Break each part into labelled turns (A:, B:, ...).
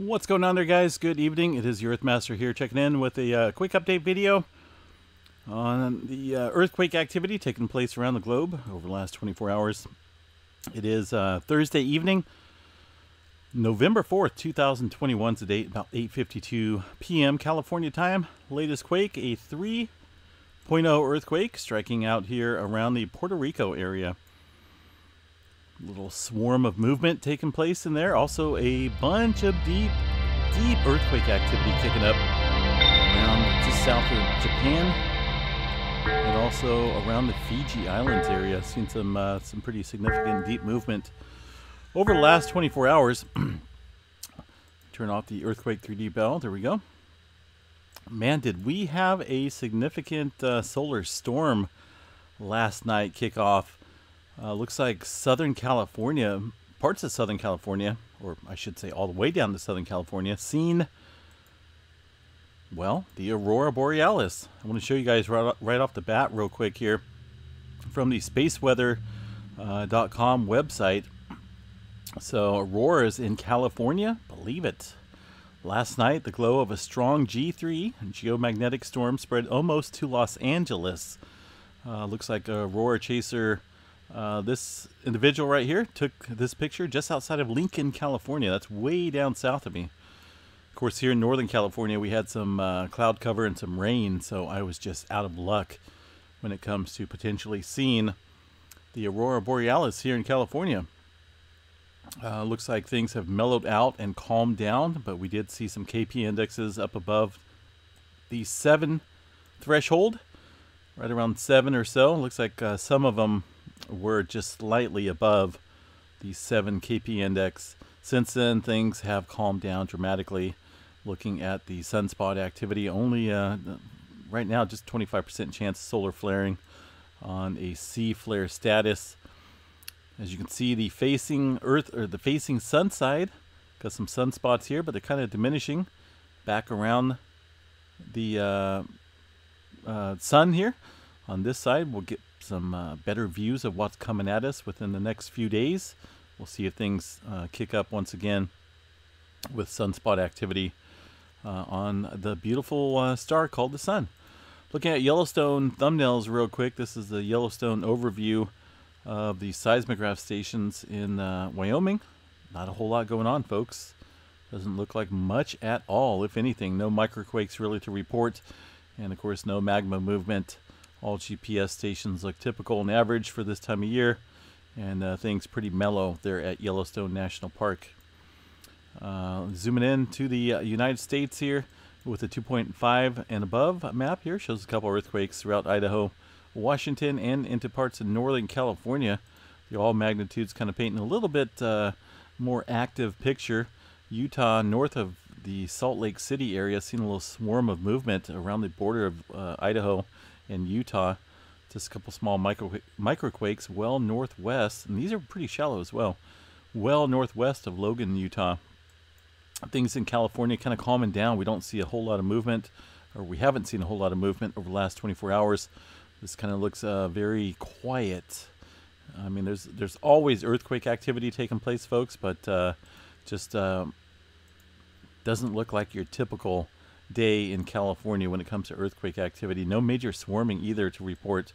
A: What's going on there, guys? Good evening. It is your Earthmaster here, checking in with a uh, quick update video on the uh, earthquake activity taking place around the globe over the last 24 hours. It is uh, Thursday evening, November 4th, 2021 is the date, about 8.52 p.m. California time. Latest quake, a 3.0 earthquake striking out here around the Puerto Rico area little swarm of movement taking place in there. Also, a bunch of deep, deep earthquake activity kicking up around just south of Japan and also around the Fiji Islands area. Seen some uh, some pretty significant deep movement over the last 24 hours. Turn off the earthquake 3D bell. There we go. Man, did we have a significant uh, solar storm last night kick off uh, looks like Southern California, parts of Southern California, or I should say all the way down to Southern California, seen, well, the Aurora Borealis. I want to show you guys right, right off the bat real quick here from the spaceweather.com uh, website. So auroras in California, believe it. Last night, the glow of a strong G3 geomagnetic storm spread almost to Los Angeles. Uh, looks like aurora chaser uh, this individual right here took this picture just outside of Lincoln, California. That's way down south of me. Of course, here in Northern California, we had some uh, cloud cover and some rain, so I was just out of luck when it comes to potentially seeing the Aurora Borealis here in California. Uh, looks like things have mellowed out and calmed down, but we did see some KP indexes up above the 7 threshold, right around 7 or so. Looks like uh, some of them were just slightly above the 7 KP index. Since then, things have calmed down dramatically. Looking at the sunspot activity, only uh, right now just 25% chance of solar flaring on a C flare status. As you can see, the facing Earth or the facing sun side got some sunspots here, but they're kind of diminishing back around the uh, uh, sun here. On this side, we'll get some uh, better views of what's coming at us within the next few days. We'll see if things uh, kick up once again with sunspot activity uh, on the beautiful uh, star called the sun. Looking at Yellowstone thumbnails real quick, this is the Yellowstone overview of the seismograph stations in uh, Wyoming. Not a whole lot going on, folks. Doesn't look like much at all, if anything. No microquakes really to report, and of course, no magma movement all GPS stations look typical and average for this time of year, and uh, things pretty mellow there at Yellowstone National Park. Uh, zooming in to the uh, United States here with a 2.5 and above map here shows a couple earthquakes throughout Idaho, Washington, and into parts of northern California. The all magnitudes kind of painting a little bit uh, more active picture. Utah, north of the Salt Lake City area, seen a little swarm of movement around the border of uh, Idaho in Utah. Just a couple small micro microquakes well northwest, and these are pretty shallow as well. Well northwest of Logan, Utah. Things in California kind of calming down. We don't see a whole lot of movement, or we haven't seen a whole lot of movement over the last 24 hours. This kind of looks uh, very quiet. I mean, there's there's always earthquake activity taking place, folks, but uh, just uh, doesn't look like your typical day in California when it comes to earthquake activity. No major swarming either to report.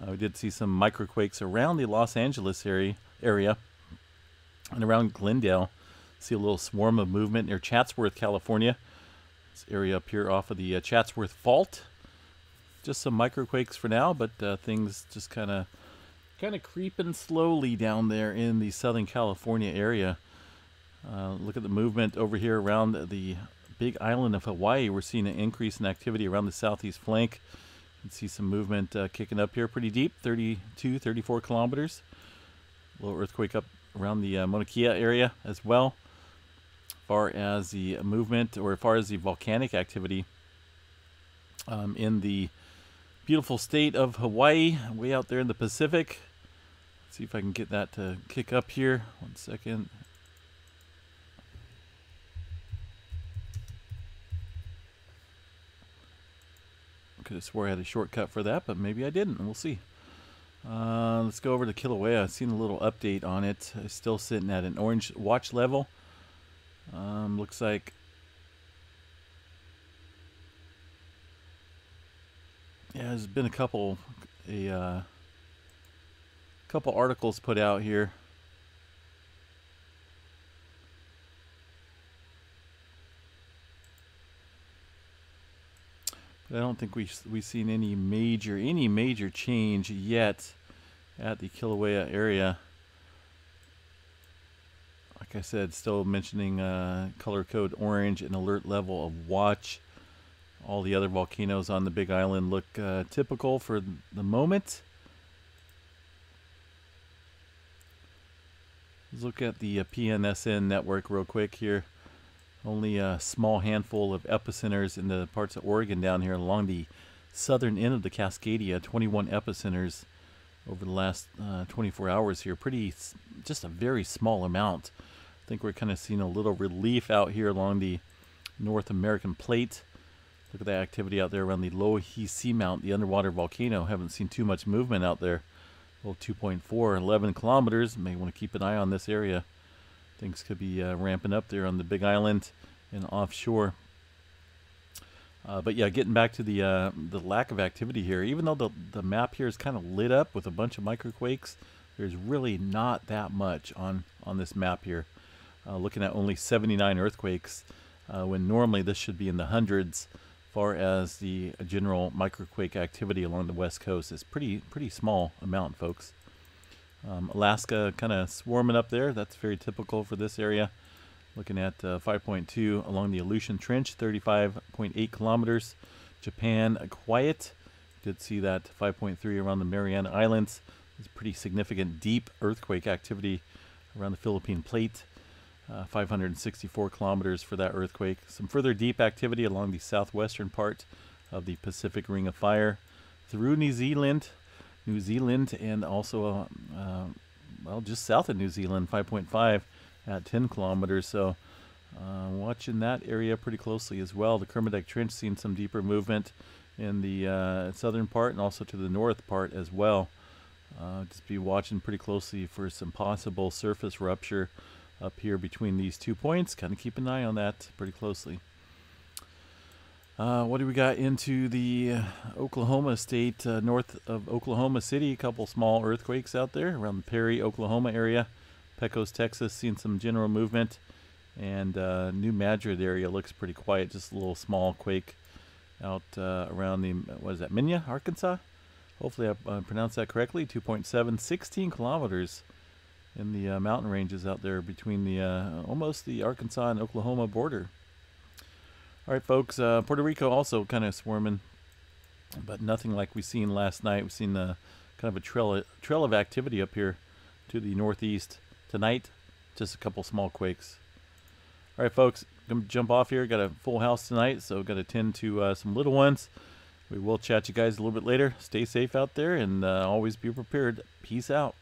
A: Uh, we did see some microquakes around the Los Angeles area, area and around Glendale. See a little swarm of movement near Chatsworth, California. This area up here off of the uh, Chatsworth Fault. Just some microquakes for now, but uh, things just kind of kind of creeping slowly down there in the Southern California area. Uh, look at the movement over here around the big island of Hawaii, we're seeing an increase in activity around the southeast flank. You can see some movement uh, kicking up here pretty deep, 32, 34 kilometers. A little earthquake up around the uh, Mauna Kea area as well. Far as the movement, or as far as the volcanic activity um, in the beautiful state of Hawaii, way out there in the Pacific. Let's see if I can get that to kick up here. One second. Could have swore I had a shortcut for that, but maybe I didn't. We'll see. Uh, let's go over to Kilauea. I've seen a little update on it. It's still sitting at an orange watch level. Um, looks like yeah, there's been a couple a uh, couple articles put out here. I don't think we we've seen any major any major change yet at the Kilauea area. Like I said, still mentioning uh, color code orange and alert level of watch. All the other volcanoes on the Big Island look uh, typical for the moment. Let's look at the uh, PNSN network real quick here. Only a small handful of epicenters in the parts of Oregon down here along the southern end of the Cascadia. 21 epicenters over the last uh, 24 hours here. Pretty, just a very small amount. I think we're kind of seeing a little relief out here along the North American plate. Look at that activity out there around the Loihi Seamount, the underwater volcano. Haven't seen too much movement out there. Well, 2.4, 11 kilometers. May want to keep an eye on this area. Things could be uh, ramping up there on the Big Island and offshore. Uh, but yeah, getting back to the uh, the lack of activity here, even though the, the map here is kind of lit up with a bunch of microquakes, there's really not that much on, on this map here. Uh, looking at only 79 earthquakes, uh, when normally this should be in the hundreds far as the general microquake activity along the west coast. It's pretty pretty small amount, folks. Um, Alaska kind of swarming up there. That's very typical for this area. Looking at uh, 5.2 along the Aleutian Trench, 35.8 kilometers. Japan, quiet. Did see that 5.3 around the Mariana Islands. It's pretty significant deep earthquake activity around the Philippine Plate. Uh, 564 kilometers for that earthquake. Some further deep activity along the southwestern part of the Pacific Ring of Fire through New Zealand, New Zealand, and also, uh, uh, well, just south of New Zealand, 5.5 at 10 kilometers. So, uh, watching that area pretty closely as well. The Kermadec Trench seeing some deeper movement in the uh, southern part and also to the north part as well. Uh, just be watching pretty closely for some possible surface rupture up here between these two points. Kind of keep an eye on that pretty closely. Uh, what do we got into the uh, Oklahoma state, uh, north of Oklahoma City? A couple small earthquakes out there around the Perry, Oklahoma area. Pecos, Texas, seeing some general movement. And uh, New Madrid area looks pretty quiet, just a little small quake out uh, around the, what is that, Minya, Arkansas? Hopefully I pronounced that correctly. 2.7, 16 kilometers in the mountain ranges out there between the almost the Arkansas and Oklahoma border. All right, folks. Uh, Puerto Rico also kind of swarming, but nothing like we seen last night. We've seen the kind of a trail of, trail of activity up here to the northeast tonight. Just a couple small quakes. All right, folks. Gonna jump off here. Got a full house tonight, so got to tend to uh, some little ones. We will chat you guys a little bit later. Stay safe out there and uh, always be prepared. Peace out.